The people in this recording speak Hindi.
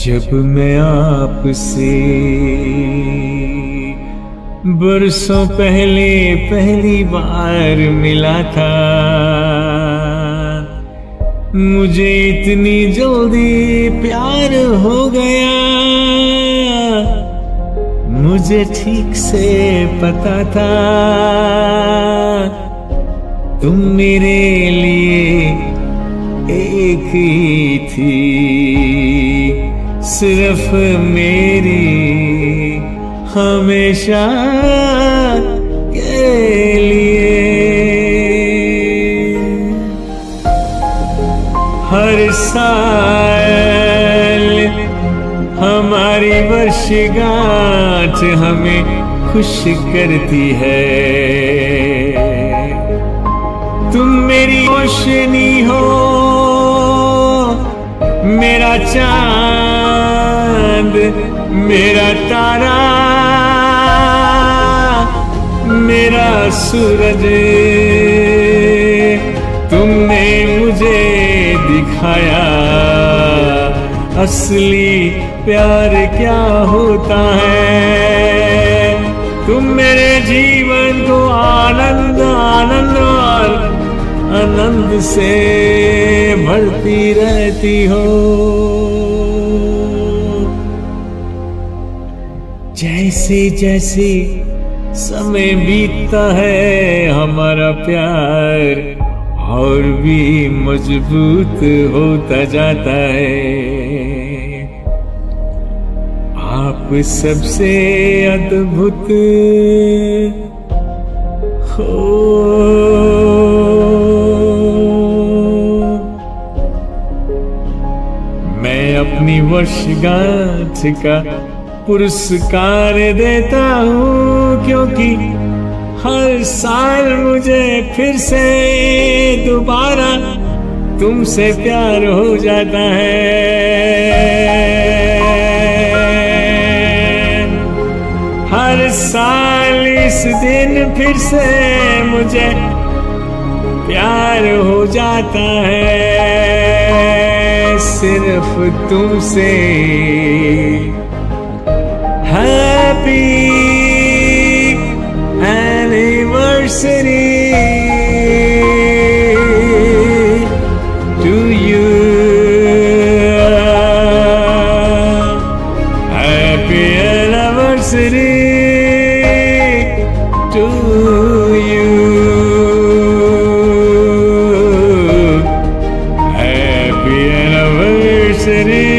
जब मैं आपसे बरसों पहले पहली बार मिला था, मुझे इतनी जल्दी प्यार हो गया। मुझे ठीक से पता था, तुम मेरे लिए एक ही थी। सिर्फ़ मेरी हमेशा के लिए। हर साल हमारी वर्षगांठ हमें खुश करती है। तुम मेरी रोशनी हो, मेरा चाँद मेरा तारा, मेरा सूरज। तुमने मुझे दिखाया, असली प्यार क्या होता है? तुम मेरे जीवन को आनंद आनंद और आनंद से भरती रहती हो। जैसे जैसे समय बीतता है, हमारा प्यार और भी मज़बूत होता जाता है। आप सबसे अद्भुत हो। मैं अपनी वर्षगांठ का पुरस्कार देता हूँ, क्योंकि हर साल मुझे फिर से दोबारा तुमसे प्यार हो जाता है। हर साल इस दिन फिर से मुझे प्यार हो जाता है। सिर्फ़ तुमसे Happy anniversary to you. Happy anniversary to you. Happy anniversary.